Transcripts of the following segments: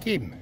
geben.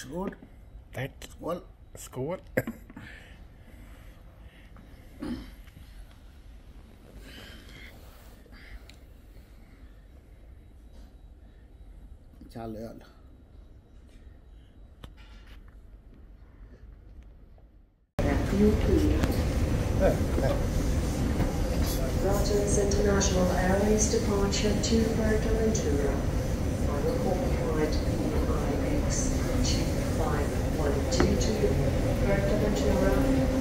looks good. That well. Score. kall öl. Rogers International Airways departure to Puerto Ventura. Director Ventura,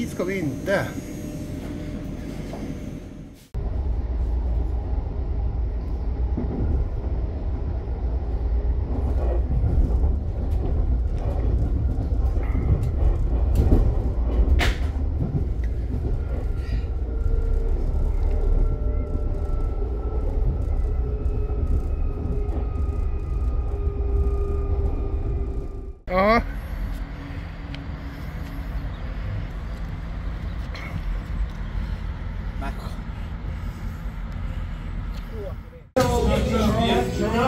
Hit ska vi inte. Ja.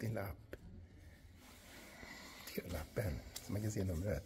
Din lapp. T-lappen, så man kan se numret.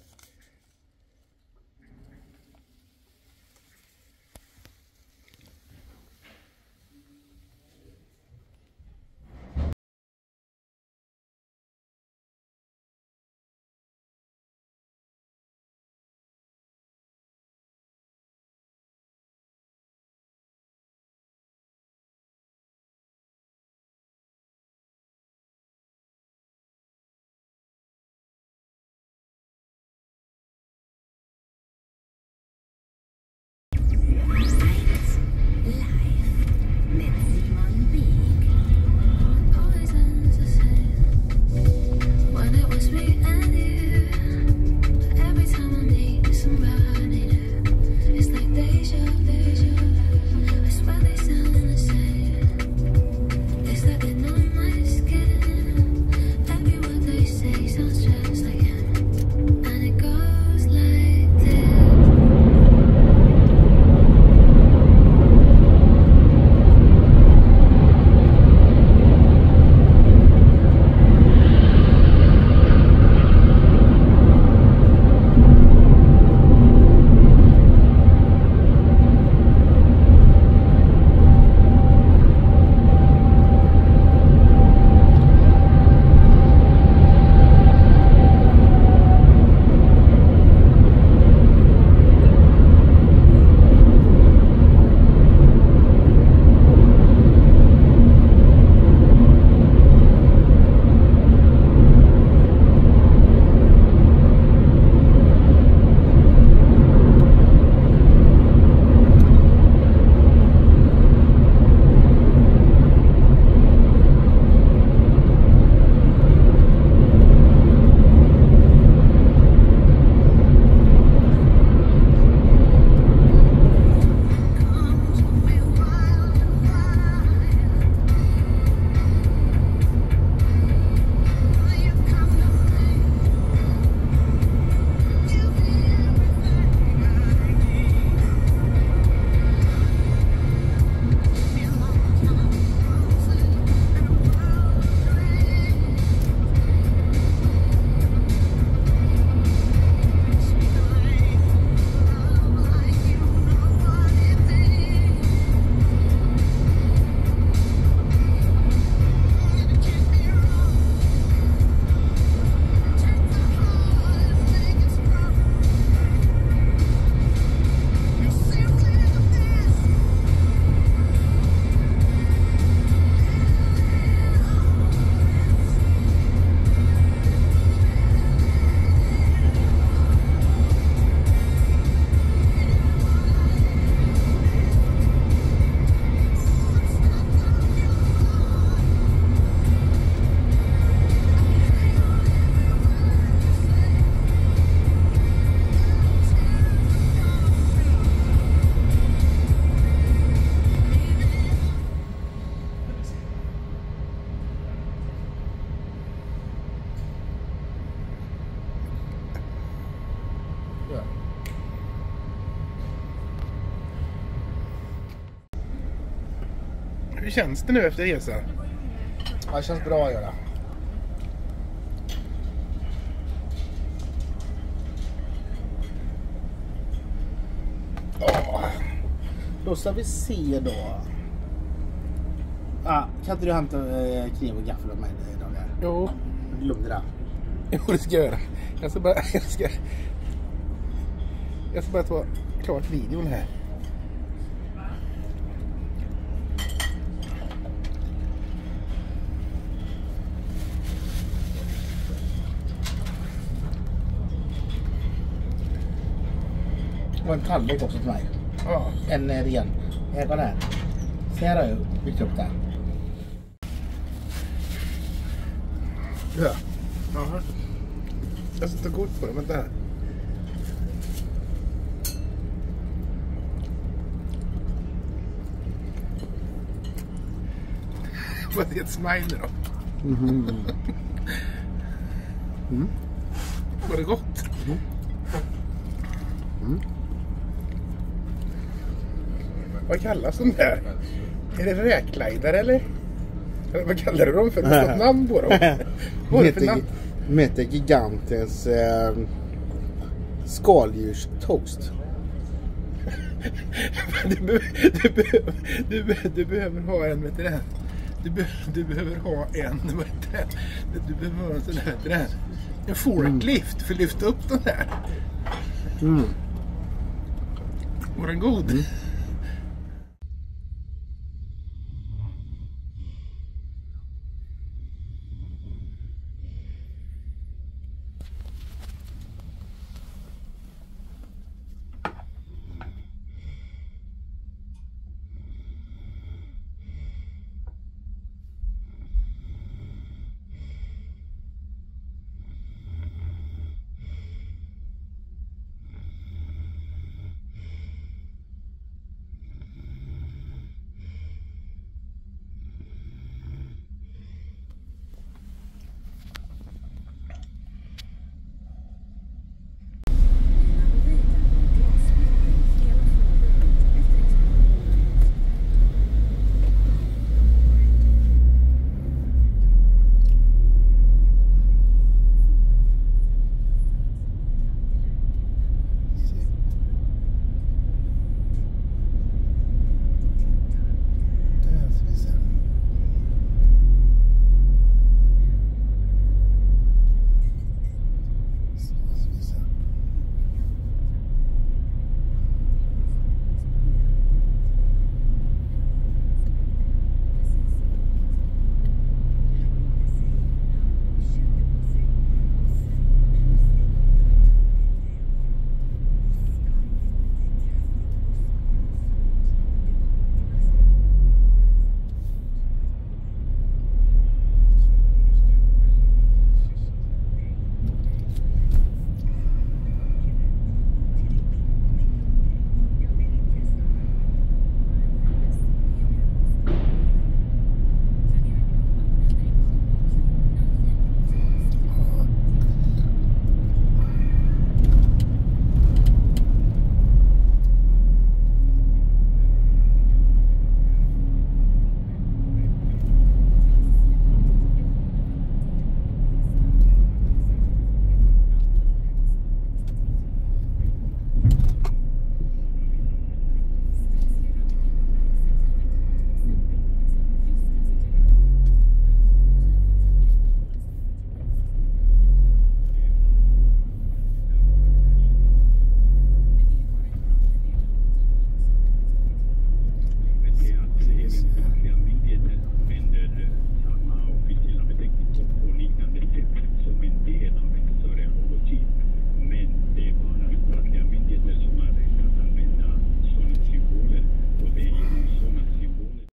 Hur känns det nu efter resan? Ja, det känns bra att göra. Då ska vi se då. Ah, kan inte du hämta eh, kniv och gaffel åt mig Daniel? jo. Jag glömde det. Jo, det ska jag göra. Jag ska bara... Jag ska, jag ska bara ta klart videon här. Och en tallrik också till mig. Ja. En eh, ren. Här, kolla här. Så här har jag byggt upp det. Ja. Jaha. Jag ta kort på det. Vänta här. Vad är det ett smiley då? Var det gott? Vad kallas de där? Är det räklejdare eller? Eller vad kallar du dem för? Har du namn på dem? Vad är det för namn? Mete Gigantens eh, skaldjurstoast. Du, be, du, be, du, be, du behöver ha en, vet du det? Du, be, du behöver ha en, vad heter det? Du behöver ha en sån här, vet du det? En forklift för att lyfta upp den där. Mm. Var den god?